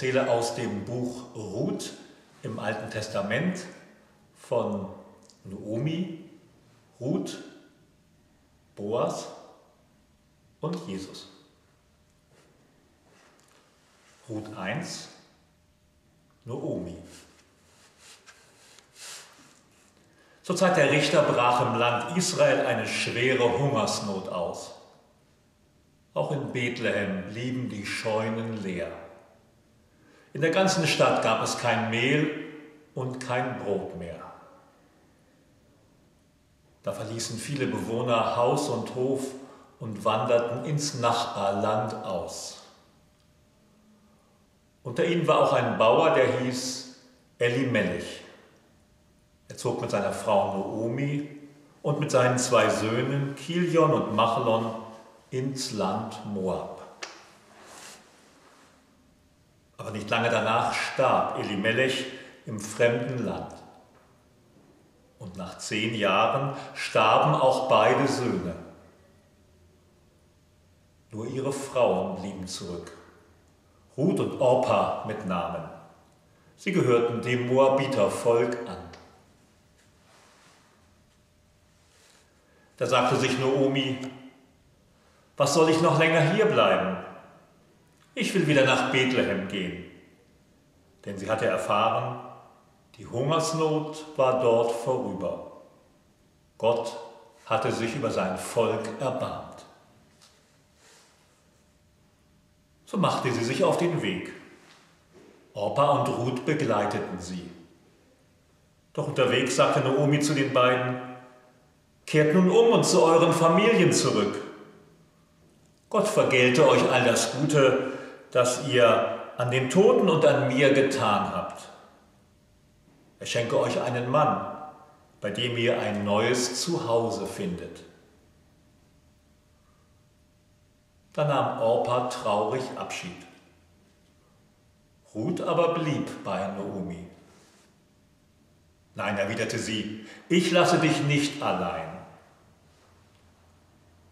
erzähle aus dem Buch Ruth im Alten Testament von Naomi, Ruth, Boas und Jesus. Ruth 1, Naomi. Zur Zeit der Richter brach im Land Israel eine schwere Hungersnot aus. Auch in Bethlehem blieben die Scheunen leer. In der ganzen Stadt gab es kein Mehl und kein Brot mehr. Da verließen viele Bewohner Haus und Hof und wanderten ins Nachbarland aus. Unter ihnen war auch ein Bauer, der hieß Elimelech. Er zog mit seiner Frau Noomi und mit seinen zwei Söhnen Kilion und Machlon ins Land Moab. Aber nicht lange danach starb Elimelech im fremden Land. Und nach zehn Jahren starben auch beide Söhne. Nur ihre Frauen blieben zurück. Ruth und Orpa mit Namen. Sie gehörten dem Moabiter-Volk an. Da sagte sich Noomi, was soll ich noch länger hier bleiben? Ich will wieder nach Bethlehem gehen. Denn sie hatte erfahren, die Hungersnot war dort vorüber. Gott hatte sich über sein Volk erbarmt. So machte sie sich auf den Weg. Orpa und Ruth begleiteten sie. Doch unterwegs sagte Naomi zu den beiden, Kehrt nun um und zu euren Familien zurück. Gott vergelte euch all das Gute, das ihr an den Toten und an mir getan habt. Er schenke euch einen Mann, bei dem ihr ein neues Zuhause findet. Da nahm Orpa traurig Abschied. Ruth aber blieb bei Naomi. Nein, erwiderte sie, ich lasse dich nicht allein.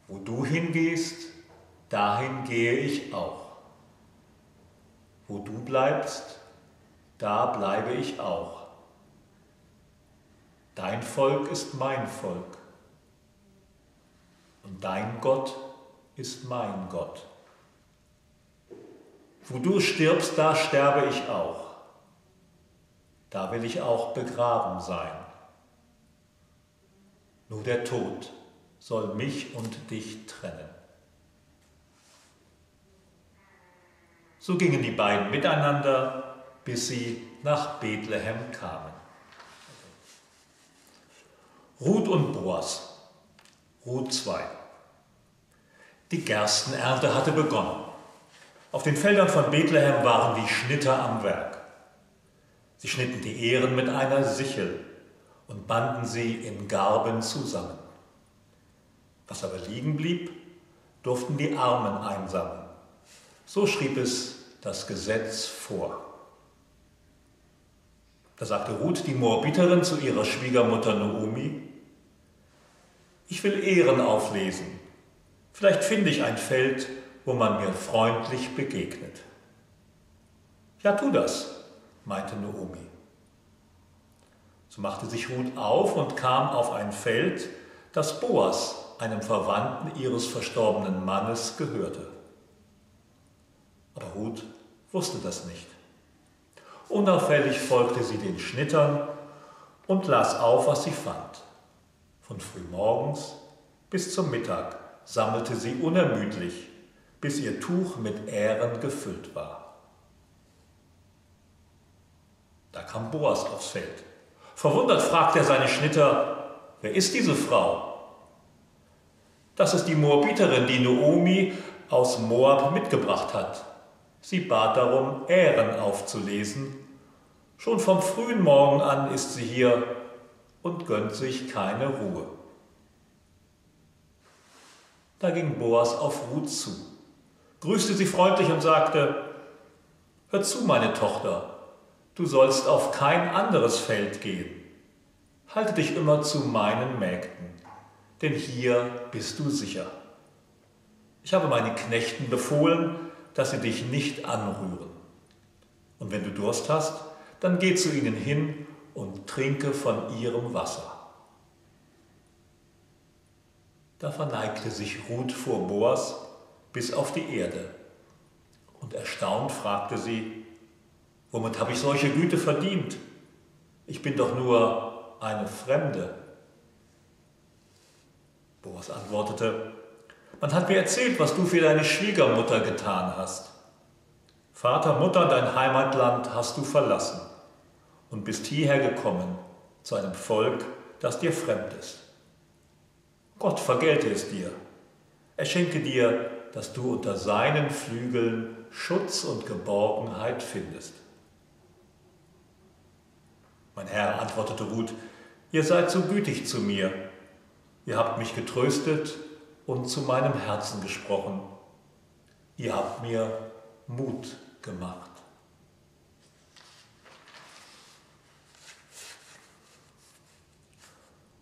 Wo du hingehst, dahin gehe ich auch. Wo du bleibst, da bleibe ich auch. Dein Volk ist mein Volk und dein Gott ist mein Gott. Wo du stirbst, da sterbe ich auch. Da will ich auch begraben sein. Nur der Tod soll mich und dich trennen. So gingen die beiden miteinander, bis sie nach Bethlehem kamen. Ruth und Boas. Ruth 2. Die Gerstenernte hatte begonnen. Auf den Feldern von Bethlehem waren die Schnitter am Werk. Sie schnitten die Ähren mit einer Sichel und banden sie in Garben zusammen. Was aber liegen blieb, durften die Armen einsammeln. So schrieb es das Gesetz vor. Da sagte Ruth, die Moabiterin, zu ihrer Schwiegermutter Naomi, ich will Ehren auflesen. Vielleicht finde ich ein Feld, wo man mir freundlich begegnet. Ja, tu das, meinte Naomi. So machte sich Ruth auf und kam auf ein Feld, das Boas, einem Verwandten ihres verstorbenen Mannes, gehörte. Ruth wusste das nicht. Unauffällig folgte sie den Schnittern und las auf, was sie fand. Von frühmorgens bis zum Mittag sammelte sie unermüdlich, bis ihr Tuch mit Ähren gefüllt war. Da kam Boas aufs Feld. Verwundert fragte er seine Schnitter, wer ist diese Frau? Das ist die Moabiterin, die Noomi aus Moab mitgebracht hat. Sie bat darum, Ähren aufzulesen. Schon vom frühen Morgen an ist sie hier und gönnt sich keine Ruhe. Da ging Boas auf Ruth zu, grüßte sie freundlich und sagte, Hör zu, meine Tochter, du sollst auf kein anderes Feld gehen. Halte dich immer zu meinen Mägden, denn hier bist du sicher. Ich habe meinen Knechten befohlen, dass sie dich nicht anrühren. Und wenn du Durst hast, dann geh zu ihnen hin und trinke von ihrem Wasser. Da verneigte sich Ruth vor Boas bis auf die Erde. Und erstaunt fragte sie, womit habe ich solche Güte verdient? Ich bin doch nur eine Fremde. Boas antwortete, man hat mir erzählt, was du für deine Schwiegermutter getan hast. Vater, Mutter, dein Heimatland hast du verlassen und bist hierher gekommen zu einem Volk, das dir fremd ist. Gott vergelte es dir. Er schenke dir, dass du unter seinen Flügeln Schutz und Geborgenheit findest. Mein Herr antwortete Ruth, ihr seid so gütig zu mir. Ihr habt mich getröstet und zu meinem Herzen gesprochen. Ihr habt mir Mut gemacht.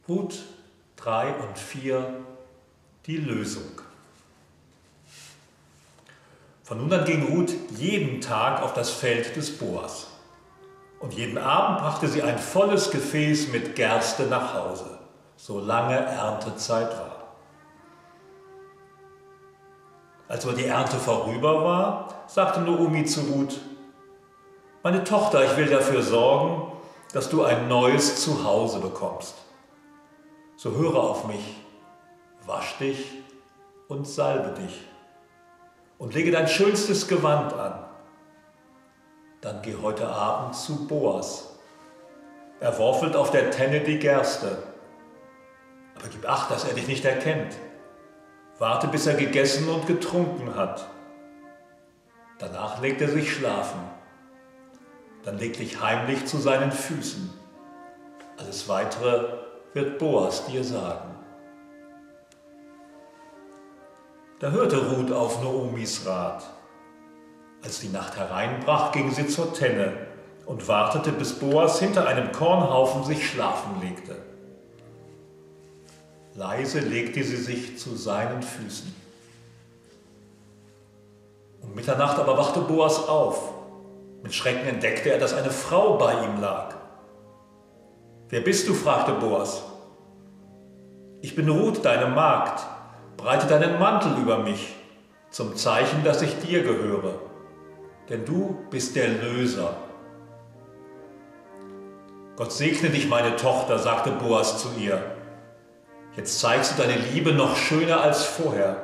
Ruth 3 und 4 die Lösung. Von nun an ging Ruth jeden Tag auf das Feld des Boas. Und jeden Abend brachte sie ein volles Gefäß mit Gerste nach Hause, solange Erntezeit war. Als aber die Ernte vorüber war, sagte Naomi zu Ruth, meine Tochter, ich will dafür sorgen, dass du ein neues Zuhause bekommst. So höre auf mich, wasch dich und salbe dich und lege dein schönstes Gewand an. Dann geh heute Abend zu Boas. Er worfelt auf der Tenne die Gerste. Aber gib acht, dass er dich nicht erkennt. Warte, bis er gegessen und getrunken hat. Danach legt er sich schlafen. Dann leg dich heimlich zu seinen Füßen. Alles Weitere wird Boas dir sagen. Da hörte Ruth auf Noomis Rat. Als die Nacht hereinbrach, ging sie zur Tenne und wartete, bis Boas hinter einem Kornhaufen sich schlafen legte. Leise legte sie sich zu seinen Füßen. Um Mitternacht aber wachte Boas auf. Mit Schrecken entdeckte er, dass eine Frau bei ihm lag. Wer bist du? fragte Boas. Ich bin Ruth, deine Magd. Breite deinen Mantel über mich, zum Zeichen, dass ich dir gehöre. Denn du bist der Löser. Gott segne dich, meine Tochter, sagte Boas zu ihr. Jetzt zeigst du deine Liebe noch schöner als vorher,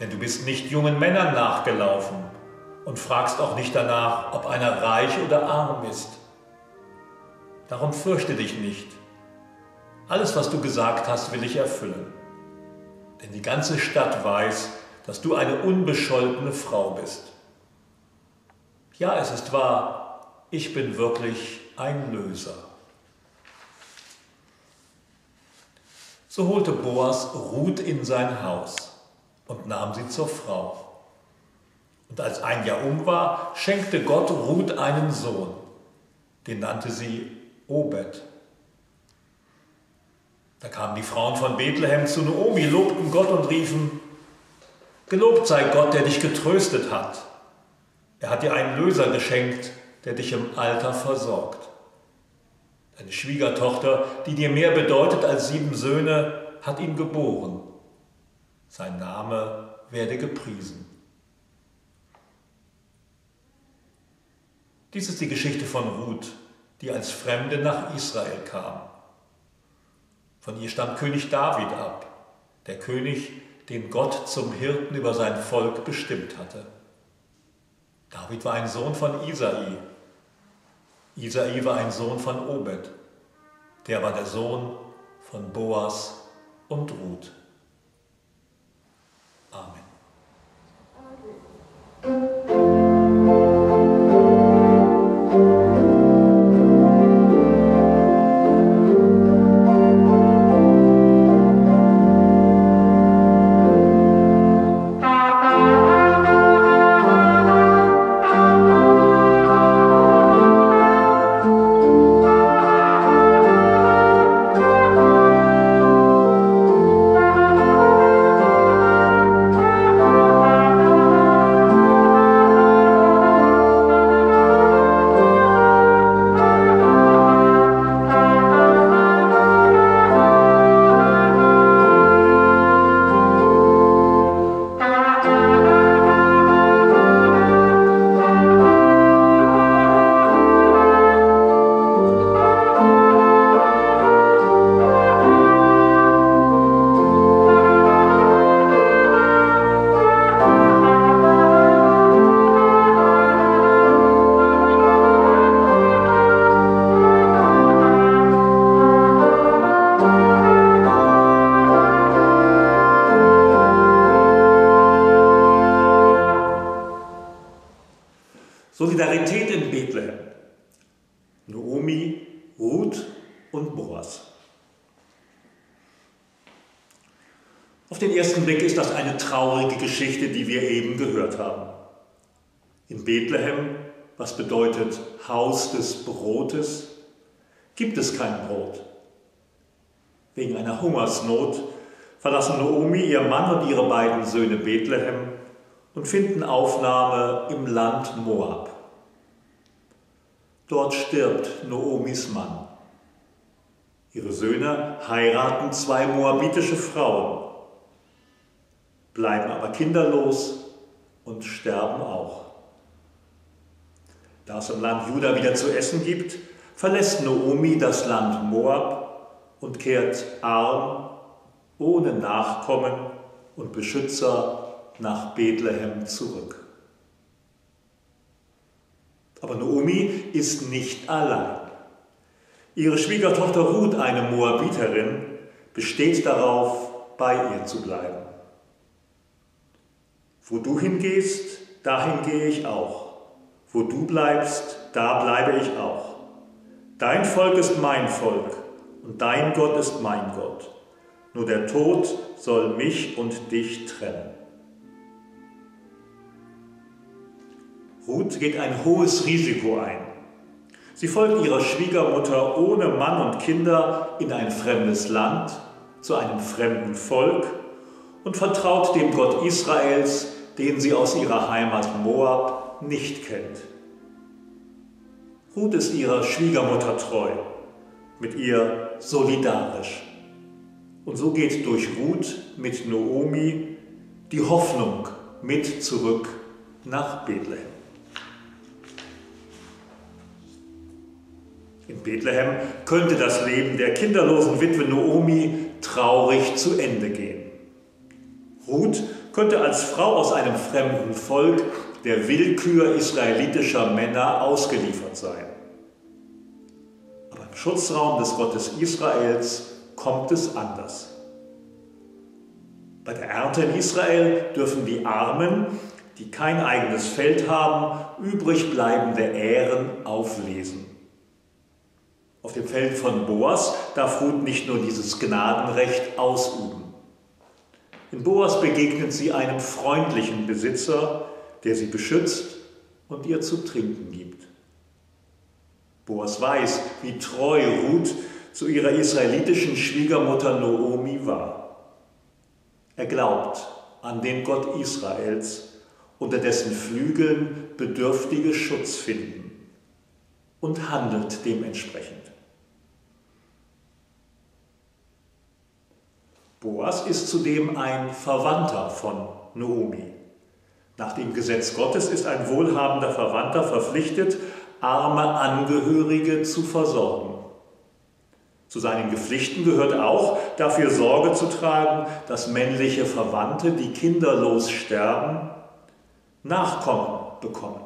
denn du bist nicht jungen Männern nachgelaufen und fragst auch nicht danach, ob einer reich oder arm ist. Darum fürchte dich nicht. Alles, was du gesagt hast, will ich erfüllen. Denn die ganze Stadt weiß, dass du eine unbescholtene Frau bist. Ja, es ist wahr, ich bin wirklich ein Löser. So holte Boas Ruth in sein Haus und nahm sie zur Frau. Und als ein Jahr um war, schenkte Gott Ruth einen Sohn. Den nannte sie Obed. Da kamen die Frauen von Bethlehem zu Naomi, lobten Gott und riefen, Gelobt sei Gott, der dich getröstet hat. Er hat dir einen Löser geschenkt, der dich im Alter versorgt. Deine Schwiegertochter, die dir mehr bedeutet als sieben Söhne, hat ihn geboren. Sein Name werde gepriesen. Dies ist die Geschichte von Ruth, die als Fremde nach Israel kam. Von ihr stammt König David ab, der König, den Gott zum Hirten über sein Volk bestimmt hatte. David war ein Sohn von Isai, Isai war ein Sohn von Obed. Der war der Sohn von Boas und Ruth. Amen. Traurige Geschichte, die wir eben gehört haben. In Bethlehem, was bedeutet Haus des Brotes, gibt es kein Brot. Wegen einer Hungersnot verlassen Naomi, ihr Mann und ihre beiden Söhne Bethlehem und finden Aufnahme im Land Moab. Dort stirbt Naomis Mann. Ihre Söhne heiraten zwei moabitische Frauen, bleiben aber kinderlos und sterben auch. Da es im Land Juda wieder zu essen gibt, verlässt Naomi das Land Moab und kehrt arm, ohne Nachkommen und Beschützer nach Bethlehem zurück. Aber Naomi ist nicht allein. Ihre Schwiegertochter Ruth, eine Moabiterin, besteht darauf, bei ihr zu bleiben. Wo du hingehst, dahin gehe ich auch. Wo du bleibst, da bleibe ich auch. Dein Volk ist mein Volk und dein Gott ist mein Gott. Nur der Tod soll mich und dich trennen. Ruth geht ein hohes Risiko ein. Sie folgt ihrer Schwiegermutter ohne Mann und Kinder in ein fremdes Land, zu einem fremden Volk und vertraut dem Gott Israels, den sie aus ihrer Heimat Moab nicht kennt. Ruth ist ihrer Schwiegermutter treu, mit ihr solidarisch. Und so geht durch Ruth mit Noomi die Hoffnung mit zurück nach Bethlehem. In Bethlehem könnte das Leben der kinderlosen Witwe Noomi traurig zu Ende gehen. Ruth könnte als Frau aus einem fremden Volk der Willkür israelitischer Männer ausgeliefert sein. Aber im Schutzraum des Gottes Israels kommt es anders. Bei der Ernte in Israel dürfen die Armen, die kein eigenes Feld haben, übrig bleibende Ähren auflesen. Auf dem Feld von Boas darf Ruth nicht nur dieses Gnadenrecht ausüben. In Boas begegnet sie einem freundlichen Besitzer, der sie beschützt und ihr zu trinken gibt. Boas weiß, wie treu Ruth zu ihrer israelitischen Schwiegermutter Noomi war. Er glaubt an den Gott Israels, unter dessen Flügeln Bedürftige Schutz finden und handelt dementsprechend. Boas ist zudem ein Verwandter von Noomi. Nach dem Gesetz Gottes ist ein wohlhabender Verwandter verpflichtet, arme Angehörige zu versorgen. Zu seinen Gepflichten gehört auch, dafür Sorge zu tragen, dass männliche Verwandte, die kinderlos sterben, Nachkommen bekommen.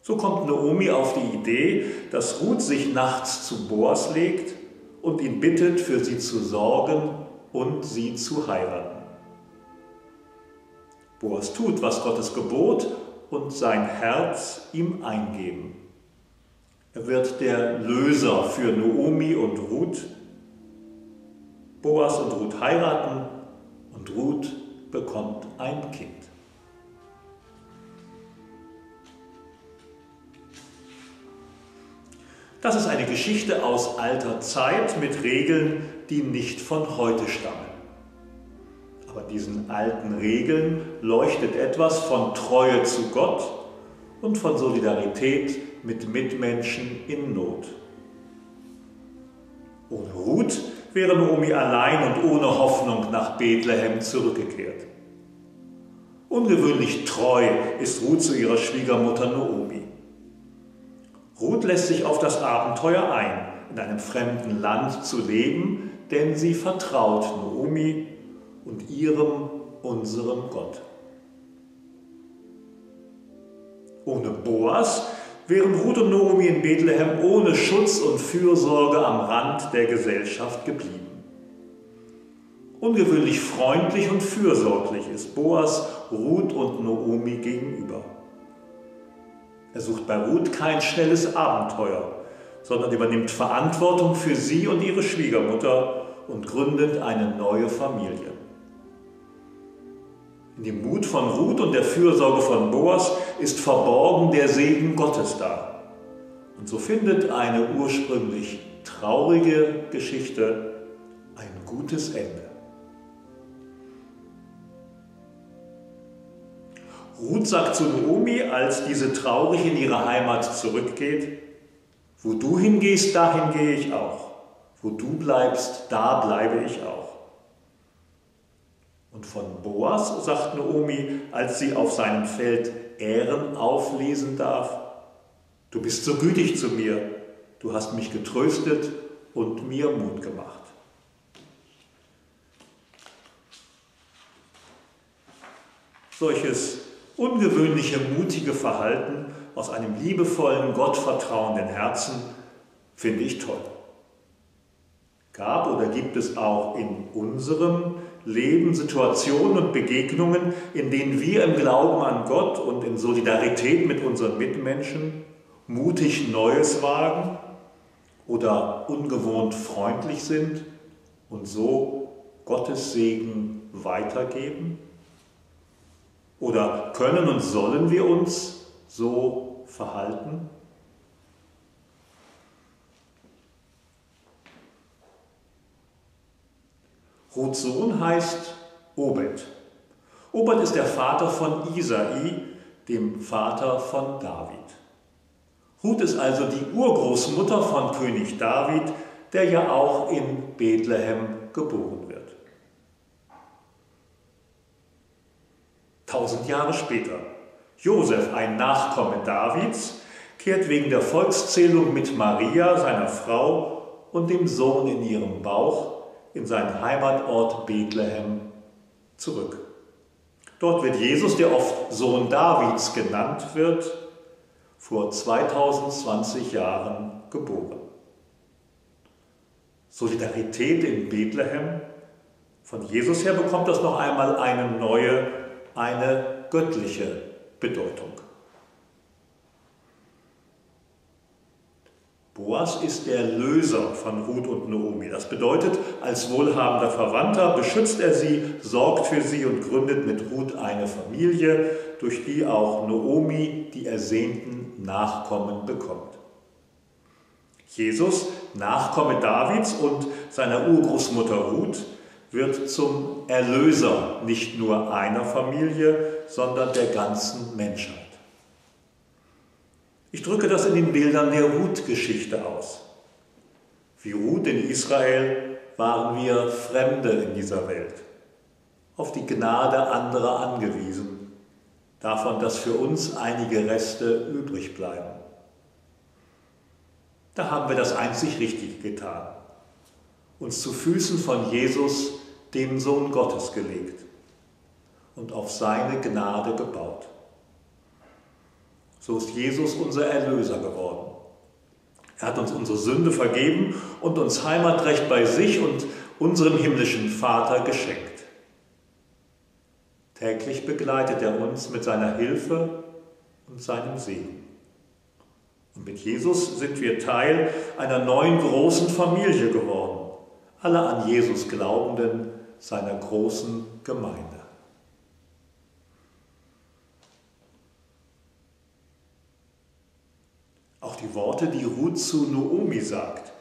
So kommt Naomi auf die Idee, dass Ruth sich nachts zu Boas legt und ihn bittet, für sie zu sorgen und sie zu heiraten. Boas tut, was Gottes Gebot und sein Herz ihm eingeben. Er wird der Löser für Noomi und Ruth. Boas und Ruth heiraten und Ruth bekommt ein Kind. Das ist eine Geschichte aus alter Zeit mit Regeln, die nicht von heute stammen. Aber diesen alten Regeln leuchtet etwas von Treue zu Gott und von Solidarität mit Mitmenschen in Not. Ohne Ruth wäre Naomi allein und ohne Hoffnung nach Bethlehem zurückgekehrt. Ungewöhnlich treu ist Ruth zu ihrer Schwiegermutter Naomi. Ruth lässt sich auf das Abenteuer ein, in einem fremden Land zu leben, denn sie vertraut Naomi und ihrem, unserem Gott. Ohne Boas wären Ruth und Naomi in Bethlehem ohne Schutz und Fürsorge am Rand der Gesellschaft geblieben. Ungewöhnlich freundlich und fürsorglich ist Boas Ruth und Naomi gegenüber. Er sucht bei Ruth kein schnelles Abenteuer, sondern übernimmt Verantwortung für sie und ihre Schwiegermutter und gründet eine neue Familie. In dem Mut von Ruth und der Fürsorge von Boas ist verborgen der Segen Gottes da. Und so findet eine ursprünglich traurige Geschichte ein gutes Ende. Ruth sagt zu Naomi, als diese traurig in ihre Heimat zurückgeht, wo du hingehst, dahin gehe ich auch. Wo du bleibst, da bleibe ich auch. Und von Boas sagt Naomi, als sie auf seinem Feld Ehren auflesen darf, du bist so gütig zu mir, du hast mich getröstet und mir Mut gemacht. Solches ungewöhnliche, mutige Verhalten aus einem liebevollen, gottvertrauenden Herzen finde ich toll. Gab oder gibt es auch in unserem Leben Situationen und Begegnungen, in denen wir im Glauben an Gott und in Solidarität mit unseren Mitmenschen mutig Neues wagen oder ungewohnt freundlich sind und so Gottes Segen weitergeben? Oder können und sollen wir uns so verhalten? Ruths Sohn heißt Obed. Obed ist der Vater von Isai, dem Vater von David. Ruth ist also die Urgroßmutter von König David, der ja auch in Bethlehem geboren wird. Tausend Jahre später. Josef, ein Nachkomme Davids, kehrt wegen der Volkszählung mit Maria, seiner Frau, und dem Sohn in ihrem Bauch in seinen Heimatort Bethlehem zurück. Dort wird Jesus, der oft Sohn Davids genannt wird, vor 2020 Jahren geboren. Solidarität in Bethlehem. Von Jesus her bekommt das noch einmal eine neue eine göttliche Bedeutung. Boas ist der Löser von Ruth und Naomi. Das bedeutet, als wohlhabender Verwandter beschützt er sie, sorgt für sie und gründet mit Ruth eine Familie, durch die auch Naomi die ersehnten Nachkommen bekommt. Jesus, Nachkomme Davids und seiner Urgroßmutter Ruth, wird zum Erlöser nicht nur einer Familie, sondern der ganzen Menschheit. Ich drücke das in den Bildern der Ruth-Geschichte aus. Wie Ruth in Israel waren wir Fremde in dieser Welt, auf die Gnade anderer angewiesen, davon, dass für uns einige Reste übrig bleiben. Da haben wir das einzig richtig getan, uns zu Füßen von Jesus den Sohn Gottes gelegt und auf seine Gnade gebaut. So ist Jesus unser Erlöser geworden. Er hat uns unsere Sünde vergeben und uns Heimatrecht bei sich und unserem himmlischen Vater geschenkt. Täglich begleitet er uns mit seiner Hilfe und seinem Segen. Und mit Jesus sind wir Teil einer neuen großen Familie geworden. Alle an Jesus Glaubenden seiner großen Gemeinde. Auch die Worte, die Ruth zu Noomi sagt,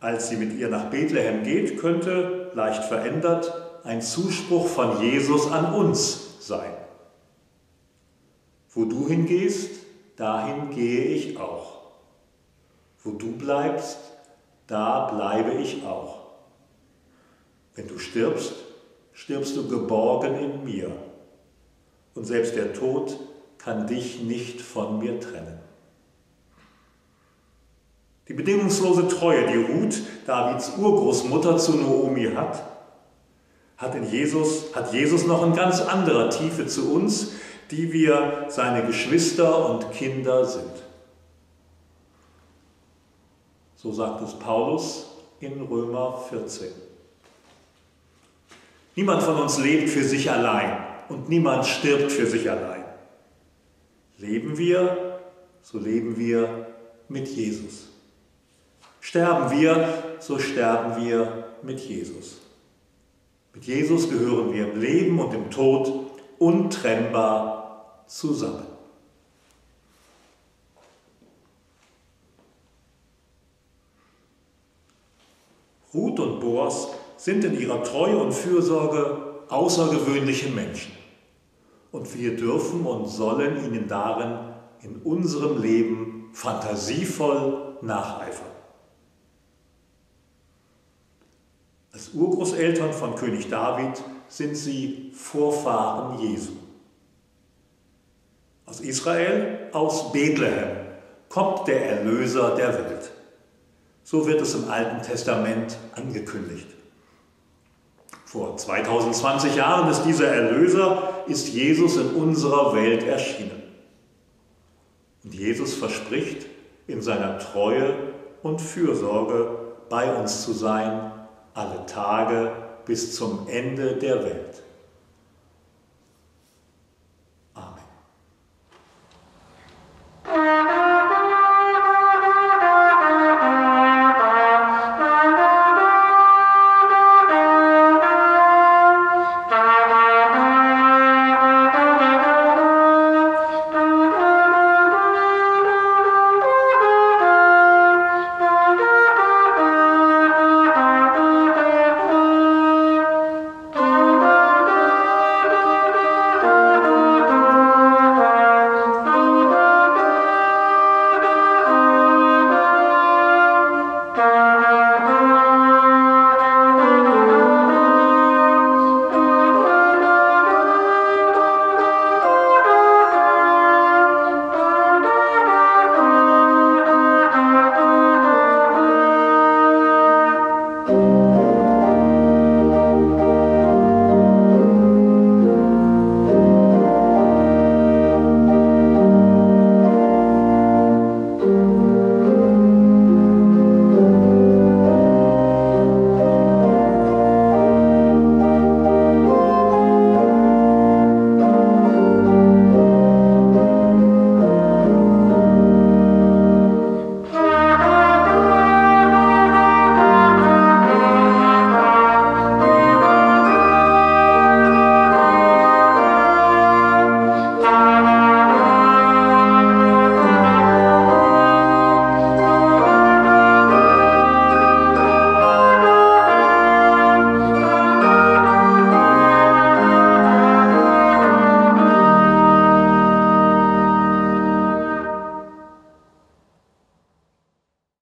als sie mit ihr nach Bethlehem geht, könnte, leicht verändert, ein Zuspruch von Jesus an uns sein. Wo du hingehst, dahin gehe ich auch. Wo du bleibst, da bleibe ich auch. Wenn du stirbst, stirbst du geborgen in mir. Und selbst der Tod kann dich nicht von mir trennen. Die bedingungslose Treue, die Ruth, Davids Urgroßmutter zu Noomi hat, hat, in Jesus, hat Jesus noch in ganz anderer Tiefe zu uns, die wir seine Geschwister und Kinder sind. So sagt es Paulus in Römer 14. Niemand von uns lebt für sich allein und niemand stirbt für sich allein. Leben wir, so leben wir mit Jesus. Sterben wir, so sterben wir mit Jesus. Mit Jesus gehören wir im Leben und im Tod untrennbar zusammen. Ruth und Boas sind in ihrer Treue und Fürsorge außergewöhnliche Menschen. Und wir dürfen und sollen ihnen darin in unserem Leben fantasievoll nacheifern. Als Urgroßeltern von König David sind sie Vorfahren Jesu. Aus Israel, aus Bethlehem, kommt der Erlöser der Welt. So wird es im Alten Testament angekündigt. Vor 2020 Jahren ist dieser Erlöser, ist Jesus in unserer Welt erschienen. Und Jesus verspricht, in seiner Treue und Fürsorge bei uns zu sein, alle Tage bis zum Ende der Welt.